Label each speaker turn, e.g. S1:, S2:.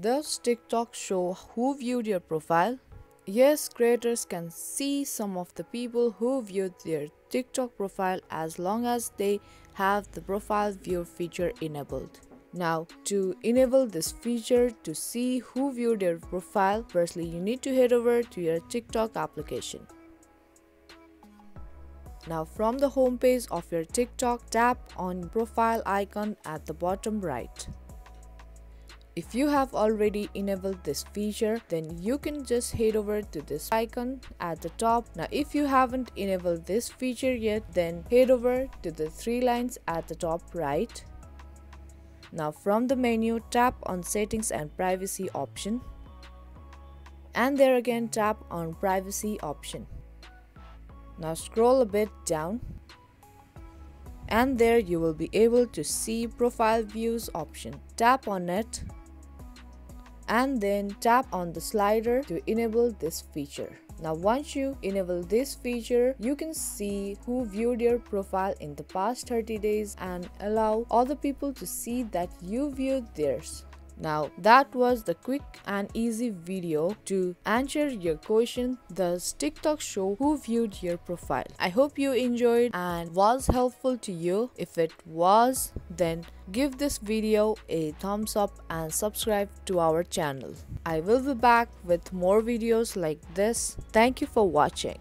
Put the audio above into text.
S1: Does TikTok show who viewed your profile? Yes, creators can see some of the people who viewed their TikTok profile as long as they have the profile view feature enabled. Now, to enable this feature to see who viewed your profile, firstly you need to head over to your TikTok application. Now from the home page of your TikTok, tap on profile icon at the bottom right. If you have already enabled this feature, then you can just head over to this icon at the top. Now if you haven't enabled this feature yet, then head over to the three lines at the top right. Now from the menu, tap on settings and privacy option. And there again tap on privacy option. Now scroll a bit down and there you will be able to see profile views option. Tap on it and then tap on the slider to enable this feature. Now once you enable this feature, you can see who viewed your profile in the past 30 days and allow other people to see that you viewed theirs. Now that was the quick and easy video to answer your question Does TikTok show who viewed your profile? I hope you enjoyed and was helpful to you. If it was then give this video a thumbs up and subscribe to our channel. I will be back with more videos like this. Thank you for watching.